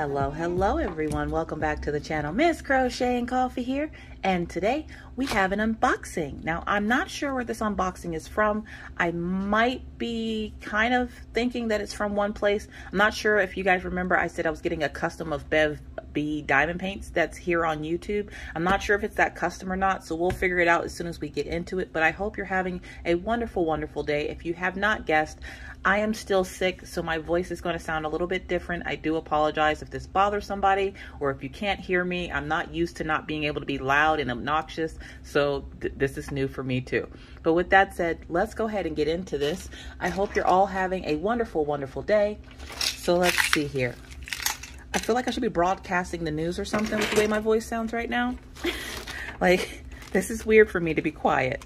hello, hello everyone. Welcome back to the channel. Miss Crochet and Coffee here. And today we have an unboxing. Now, I'm not sure where this unboxing is from. I might be kind of thinking that it's from one place. I'm not sure if you guys remember I said I was getting a custom of Bev B diamond paints that's here on YouTube. I'm not sure if it's that custom or not, so we'll figure it out as soon as we get into it. But I hope you're having a wonderful, wonderful day. If you have not guessed, I am still sick, so my voice is going to sound a little bit different. I do apologize if this bothers somebody or if you can't hear me. I'm not used to not being able to be loud and obnoxious, so th this is new for me too. But with that said, let's go ahead and get into this. I hope you're all having a wonderful, wonderful day. So let's see here. I feel like I should be broadcasting the news or something with the way my voice sounds right now. like, this is weird for me to be quiet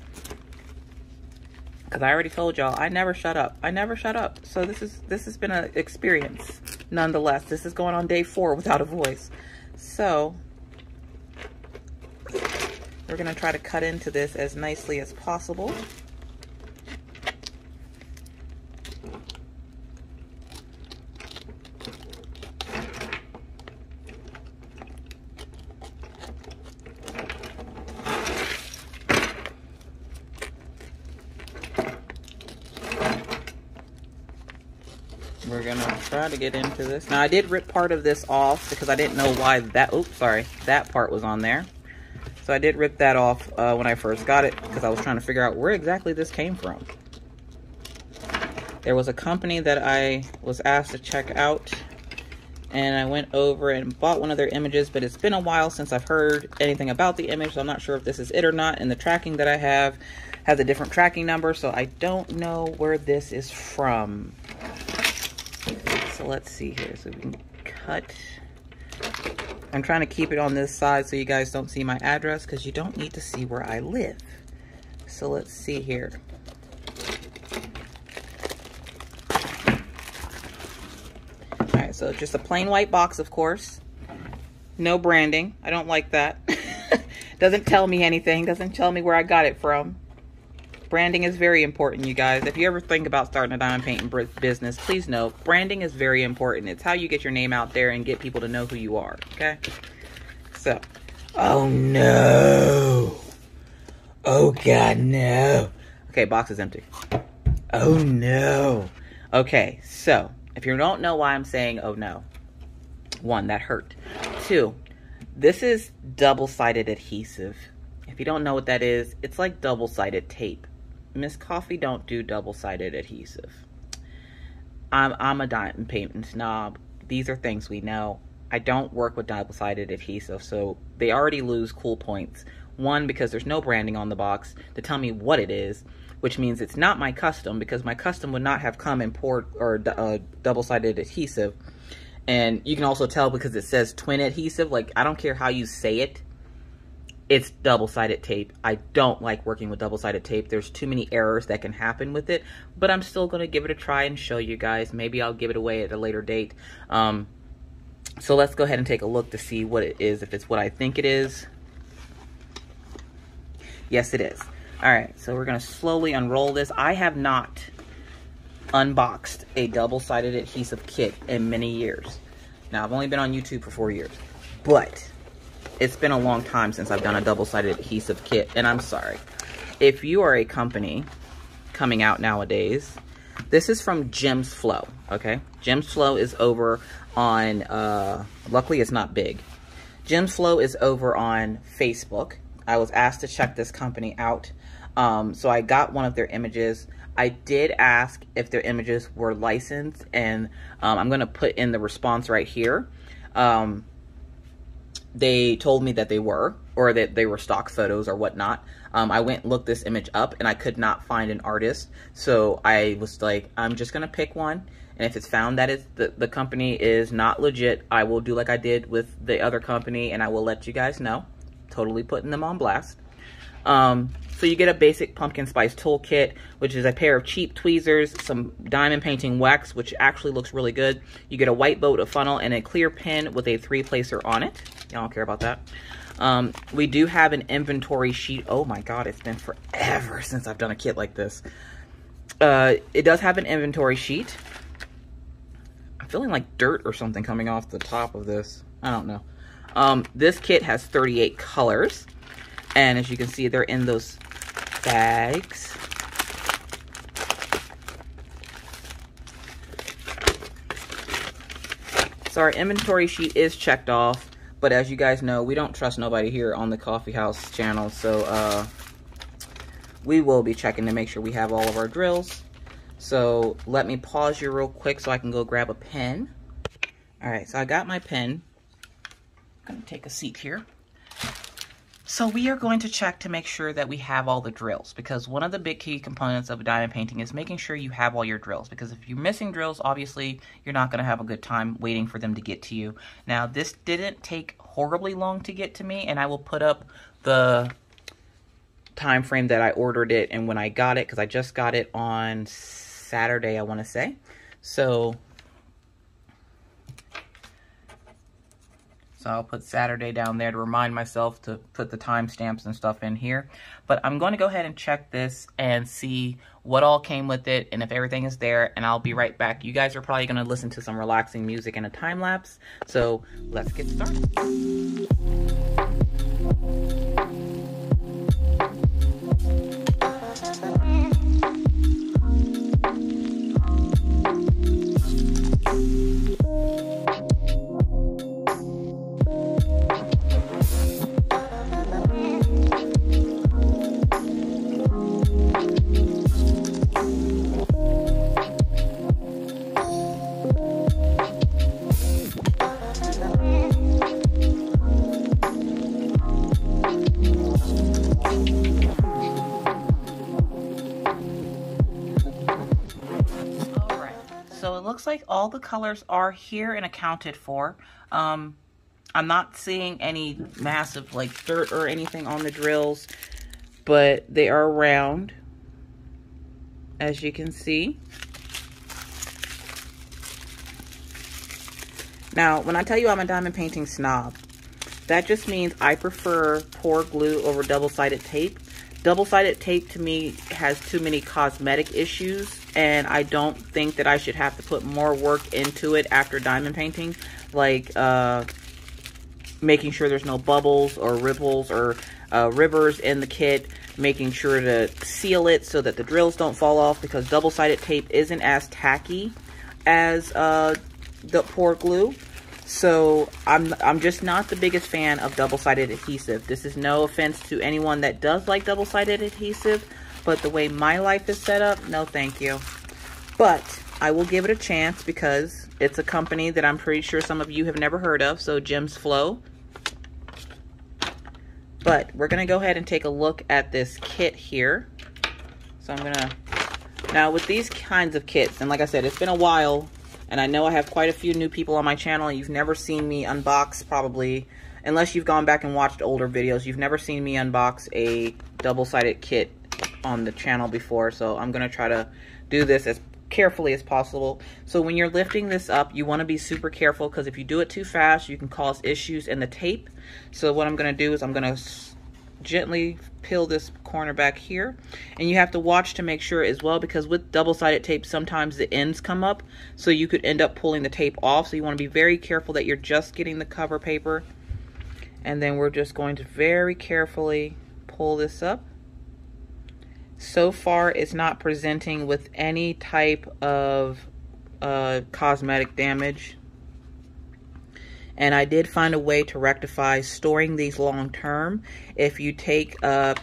because I already told y'all I never shut up. I never shut up. So this is this has been an experience nonetheless. This is going on day four without a voice. So we're gonna try to cut into this as nicely as possible. we're gonna try to get into this. Now I did rip part of this off because I didn't know why that, oops, sorry, that part was on there. So I did rip that off uh, when I first got it because I was trying to figure out where exactly this came from. There was a company that I was asked to check out and I went over and bought one of their images, but it's been a while since I've heard anything about the image, so I'm not sure if this is it or not, and the tracking that I have has a different tracking number, so I don't know where this is from. Let's see here. So we can cut. I'm trying to keep it on this side so you guys don't see my address because you don't need to see where I live. So let's see here. All right, so just a plain white box, of course. No branding. I don't like that. doesn't tell me anything. Doesn't tell me where I got it from. Branding is very important, you guys. If you ever think about starting a diamond painting business, please know branding is very important. It's how you get your name out there and get people to know who you are, okay? So, oh no. Oh God, no. Okay, box is empty. Oh no. Okay, so if you don't know why I'm saying oh no, one, that hurt. Two, this is double-sided adhesive. If you don't know what that is, it's like double-sided tape. Miss Coffee don't do double-sided adhesive. I'm, I'm a diamond painting snob. These are things we know. I don't work with double-sided adhesive, so they already lose cool points. One, because there's no branding on the box to tell me what it is, which means it's not my custom because my custom would not have come in port or uh, double-sided adhesive. And you can also tell because it says twin adhesive. Like, I don't care how you say it it's double-sided tape. I don't like working with double-sided tape. There's too many errors that can happen with it, but I'm still going to give it a try and show you guys. Maybe I'll give it away at a later date. Um, so let's go ahead and take a look to see what it is, if it's what I think it is. Yes, it is. All right, so we're going to slowly unroll this. I have not unboxed a double-sided adhesive kit in many years. Now, I've only been on YouTube for four years, but it's been a long time since I've done a double-sided adhesive kit, and I'm sorry. If you are a company coming out nowadays, this is from Gems Flow, okay? Gems Flow is over on, uh, luckily it's not big. Gems Flow is over on Facebook. I was asked to check this company out, um, so I got one of their images. I did ask if their images were licensed, and um, I'm going to put in the response right here. Um, they told me that they were, or that they were stock photos or whatnot. Um, I went and looked this image up and I could not find an artist. So I was like, I'm just going to pick one. And if it's found that it's the, the company is not legit, I will do like I did with the other company and I will let you guys know. Totally putting them on blast. Um, so you get a basic pumpkin spice toolkit, which is a pair of cheap tweezers, some diamond painting wax, which actually looks really good. You get a white boat, a funnel, and a clear pen with a three-placer on it. Y'all don't care about that. Um, we do have an inventory sheet. Oh my god, it's been forever since I've done a kit like this. Uh, it does have an inventory sheet. I'm feeling like dirt or something coming off the top of this. I don't know. Um, this kit has 38 colors. And as you can see, they're in those bags. So our inventory sheet is checked off. But as you guys know, we don't trust nobody here on the Coffee House channel. So uh, we will be checking to make sure we have all of our drills. So let me pause you real quick so I can go grab a pen. All right, so I got my pen. I'm gonna take a seat here. So we are going to check to make sure that we have all the drills because one of the big key components of a diamond painting is making sure you have all your drills because if you're missing drills, obviously you're not going to have a good time waiting for them to get to you. Now this didn't take horribly long to get to me and I will put up the time frame that I ordered it and when I got it because I just got it on Saturday I want to say. So So I'll put Saturday down there to remind myself to put the timestamps and stuff in here. But I'm going to go ahead and check this and see what all came with it and if everything is there. And I'll be right back. You guys are probably going to listen to some relaxing music and a time lapse. So let's get started. Like all the colors are here and accounted for. Um, I'm not seeing any massive like dirt or anything on the drills, but they are round, as you can see. Now, when I tell you I'm a diamond painting snob, that just means I prefer pour glue over double-sided tape. Double-sided tape to me has too many cosmetic issues and I don't think that I should have to put more work into it after diamond painting, like uh, making sure there's no bubbles or ripples or uh, rivers in the kit, making sure to seal it so that the drills don't fall off because double-sided tape isn't as tacky as uh, the pour glue. So I'm I'm just not the biggest fan of double-sided adhesive. This is no offense to anyone that does like double-sided adhesive, but the way my life is set up, no thank you. But I will give it a chance because it's a company that I'm pretty sure some of you have never heard of. So Gems Flow. But we're going to go ahead and take a look at this kit here. So I'm going to... Now with these kinds of kits, and like I said, it's been a while. And I know I have quite a few new people on my channel. You've never seen me unbox probably... Unless you've gone back and watched older videos. You've never seen me unbox a double-sided kit on the channel before. So I'm to try to do this as carefully as possible. So when you're lifting this up, you want to be super careful because if you do it too fast, you can cause issues in the tape. So what I'm to do is I'm to gently peel this corner back here. And you have to watch to make sure as well because with double-sided tape, sometimes the ends come up. So you could end up pulling the tape off. So you want to be very careful that you're just getting the cover paper. And then we're just going to very carefully pull this up so far it's not presenting with any type of uh, cosmetic damage. And I did find a way to rectify storing these long term. If you take uh,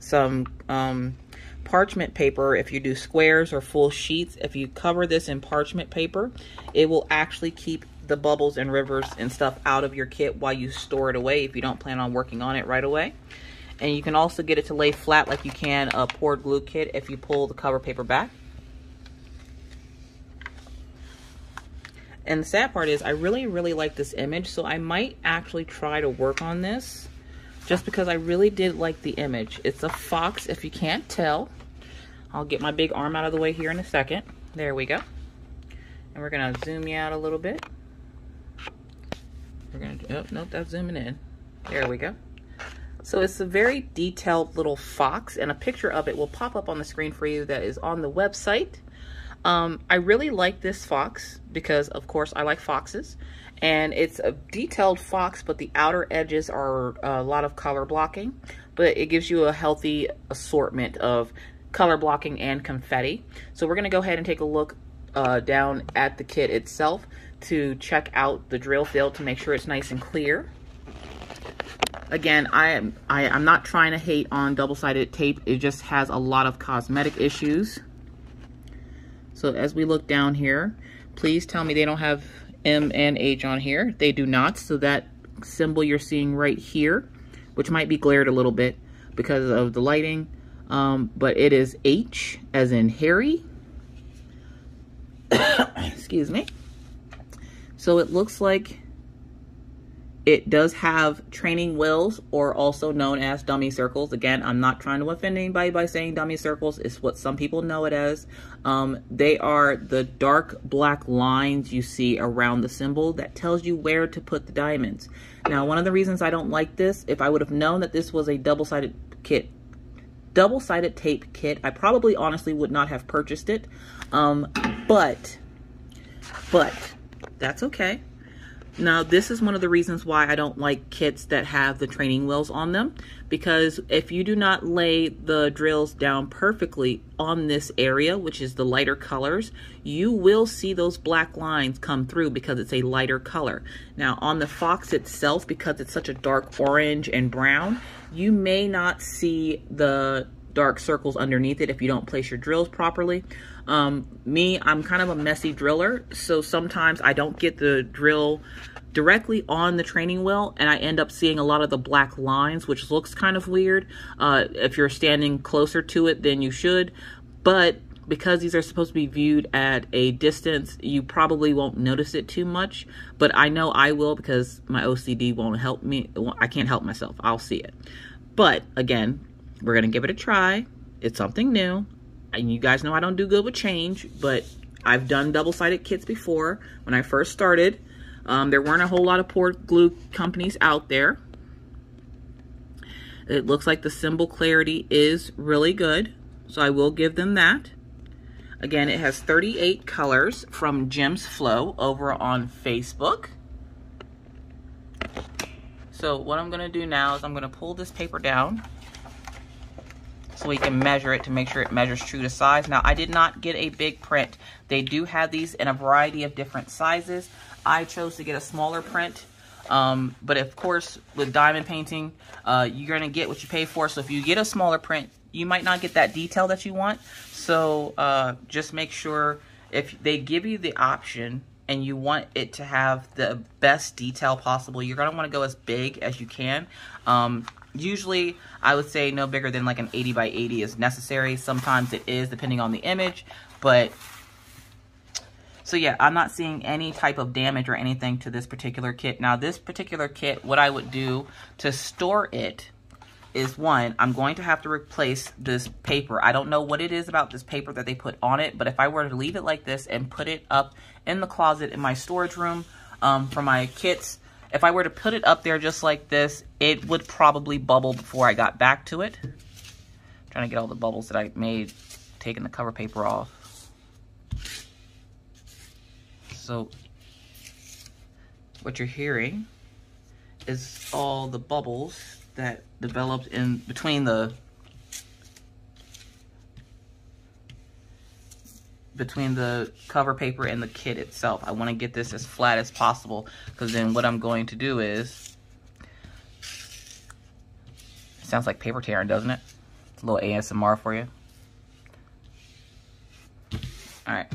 some um, parchment paper, if you do squares or full sheets, if you cover this in parchment paper, it will actually keep the bubbles and rivers and stuff out of your kit while you store it away if you don't plan on working on it right away. And you can also get it to lay flat like you can a poured glue kit if you pull the cover paper back. And the sad part is I really, really like this image. So I might actually try to work on this just because I really did like the image. It's a fox if you can't tell. I'll get my big arm out of the way here in a second. There we go. And we're gonna zoom you out a little bit. We're gonna, oh, nope, that's zooming in. There we go. So it's a very detailed little fox and a picture of it will pop up on the screen for you that is on the website. Um, I really like this fox because, of course, I like foxes. And it's a detailed fox, but the outer edges are a lot of color blocking. But it gives you a healthy assortment of color blocking and confetti. So we're going to go ahead and take a look uh, down at the kit itself to check out the drill field to make sure it's nice and clear. Again, I am I, I'm not trying to hate on double-sided tape. It just has a lot of cosmetic issues. So as we look down here, please tell me they don't have M and H on here. They do not. So that symbol you're seeing right here, which might be glared a little bit because of the lighting, um, but it is H as in Harry. Excuse me. So it looks like it does have training wheels or also known as dummy circles. Again, I'm not trying to offend anybody by saying dummy circles. It's what some people know it as. Um, they are the dark black lines you see around the symbol that tells you where to put the diamonds. Now, one of the reasons I don't like this, if I would have known that this was a double-sided kit, double-sided tape kit, I probably honestly would not have purchased it. Um, but, but, that's okay now, this is one of the reasons why I don't like kits that have the training wheels on them, because if you do not lay the drills down perfectly on this area, which is the lighter colors, you will see those black lines come through because it's a lighter color. Now, on the Fox itself, because it's such a dark orange and brown, you may not see the dark circles underneath it if you don't place your drills properly. Um, me, I'm kind of a messy driller, so sometimes I don't get the drill directly on the training wheel and I end up seeing a lot of the black lines, which looks kind of weird uh, if you're standing closer to it than you should. But because these are supposed to be viewed at a distance, you probably won't notice it too much. But I know I will because my OCD won't help me. I can't help myself. I'll see it. But again, we're going to give it a try. It's something new and you guys know I don't do good with change, but I've done double-sided kits before. When I first started, um, there weren't a whole lot of poured glue companies out there. It looks like the symbol clarity is really good, so I will give them that. Again, it has 38 colors from Gems Flow over on Facebook. So what I'm going to do now is I'm going to pull this paper down so we can measure it to make sure it measures true to size. Now, I did not get a big print. They do have these in a variety of different sizes. I chose to get a smaller print. Um, but of course, with diamond painting, uh, you're going to get what you pay for. So if you get a smaller print, you might not get that detail that you want. So uh, just make sure if they give you the option and you want it to have the best detail possible, you're going to want to go as big as you can. Um, Usually, I would say no bigger than like an 80 by 80 is necessary. Sometimes it is, depending on the image. But, so yeah, I'm not seeing any type of damage or anything to this particular kit. Now, this particular kit, what I would do to store it is one, I'm going to have to replace this paper. I don't know what it is about this paper that they put on it, but if I were to leave it like this and put it up in the closet in my storage room um, for my kits, if I were to put it up there just like this, it would probably bubble before I got back to it. I'm trying to get all the bubbles that I made taking the cover paper off. So what you're hearing is all the bubbles that developed in between the between the cover paper and the kit itself. I want to get this as flat as possible because then what I'm going to do is, sounds like paper tearing, doesn't it? A little ASMR for you. All right.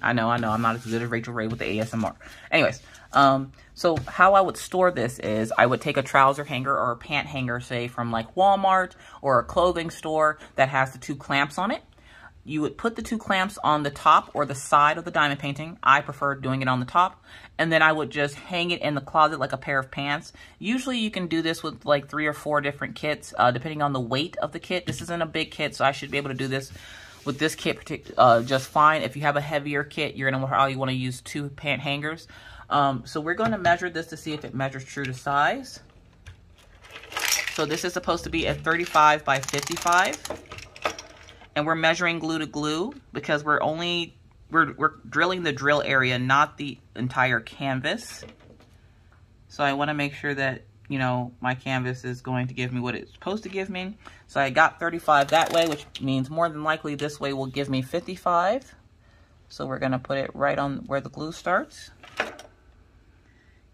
I know, I know, I'm not as good as Rachel Ray with the ASMR. Anyways, um, so how I would store this is I would take a trouser hanger or a pant hanger, say from like Walmart or a clothing store that has the two clamps on it you would put the two clamps on the top or the side of the diamond painting. I prefer doing it on the top. And then I would just hang it in the closet like a pair of pants. Usually you can do this with like three or four different kits, uh, depending on the weight of the kit. This isn't a big kit, so I should be able to do this with this kit uh, just fine. If you have a heavier kit, you're going to probably want to use two pant hangers. Um, so we're going to measure this to see if it measures true to size. So this is supposed to be a 35 by 55 and we're measuring glue to glue because we're only we're, we're drilling the drill area, not the entire canvas. So I want to make sure that, you know, my canvas is going to give me what it's supposed to give me. So I got 35 that way, which means more than likely this way will give me 55. So we're going to put it right on where the glue starts.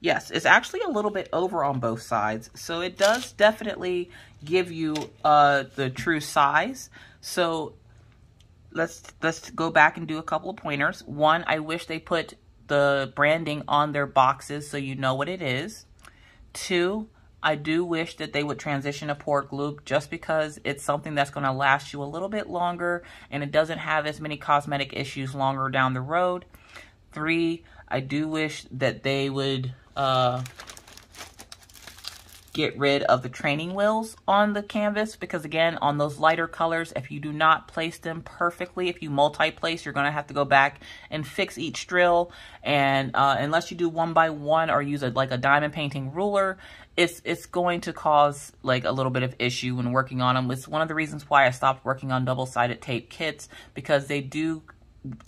Yes, it's actually a little bit over on both sides. So it does definitely give you uh, the true size. So let's let's go back and do a couple of pointers. One, I wish they put the branding on their boxes so you know what it is. Two, I do wish that they would transition to poured glue just because it's something that's going to last you a little bit longer and it doesn't have as many cosmetic issues longer down the road. Three, I do wish that they would uh, get rid of the training wheels on the canvas because again on those lighter colors if you do not place them perfectly if you multi-place you're going to have to go back and fix each drill. And uh, unless you do one by one or use a like a diamond painting ruler it's it's going to cause like a little bit of issue when working on them it's one of the reasons why I stopped working on double-sided tape kits because they do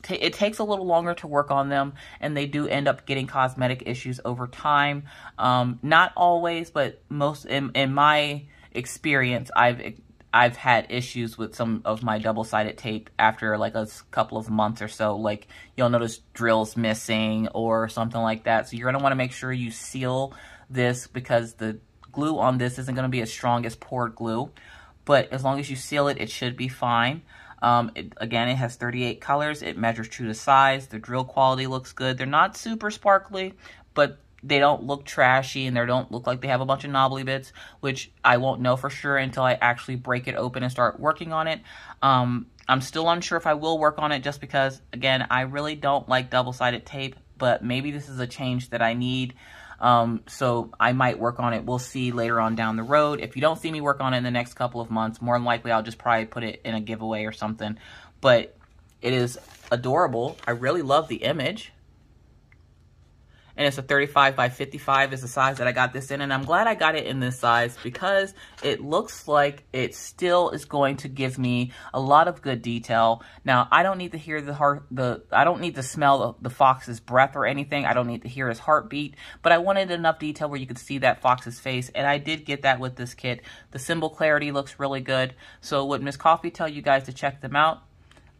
it takes a little longer to work on them and they do end up getting cosmetic issues over time. Um, not always, but most in, in my experience, I've I've had issues with some of my double-sided tape after like a couple of months or so. Like you'll notice drills missing or something like that. So you're going to want to make sure you seal this because the glue on this isn't going to be as strong as poured glue. But as long as you seal it, it should be fine. Um, it, again, it has 38 colors. It measures true to size. The drill quality looks good. They're not super sparkly, but they don't look trashy and they don't look like they have a bunch of knobbly bits, which I won't know for sure until I actually break it open and start working on it. Um, I'm still unsure if I will work on it just because, again, I really don't like double-sided tape, but maybe this is a change that I need. Um, so I might work on it. We'll see later on down the road. If you don't see me work on it in the next couple of months, more than likely I'll just probably put it in a giveaway or something. But it is adorable. I really love the image and it's a 35 by 55 is the size that I got this in. And I'm glad I got it in this size because it looks like it still is going to give me a lot of good detail. Now, I don't need to hear the heart, the, I don't need to smell the, the fox's breath or anything. I don't need to hear his heartbeat, but I wanted enough detail where you could see that fox's face. And I did get that with this kit. The symbol clarity looks really good. So would Miss Coffee tell you guys to check them out?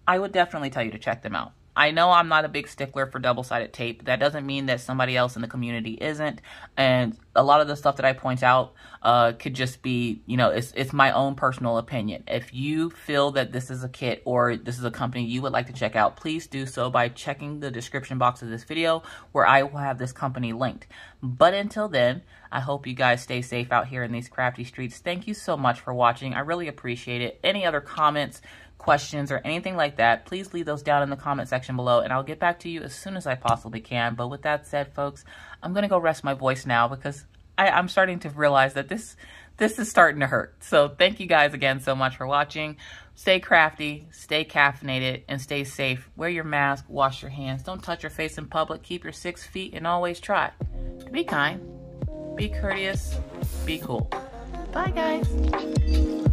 I would definitely tell you to check them out. I know I'm not a big stickler for double-sided tape. That doesn't mean that somebody else in the community isn't. And a lot of the stuff that I point out uh, could just be, you know, it's, it's my own personal opinion. If you feel that this is a kit or this is a company you would like to check out, please do so by checking the description box of this video where I will have this company linked. But until then, I hope you guys stay safe out here in these crafty streets. Thank you so much for watching. I really appreciate it. Any other comments, questions, or anything like that, please leave those down in the comment section below, and I'll get back to you as soon as I possibly can. But with that said, folks, I'm going to go rest my voice now because I, I'm starting to realize that this this is starting to hurt. So thank you guys again so much for watching. Stay crafty, stay caffeinated, and stay safe. Wear your mask, wash your hands. Don't touch your face in public. Keep your six feet, and always try to be kind, be courteous, be cool. Bye, guys.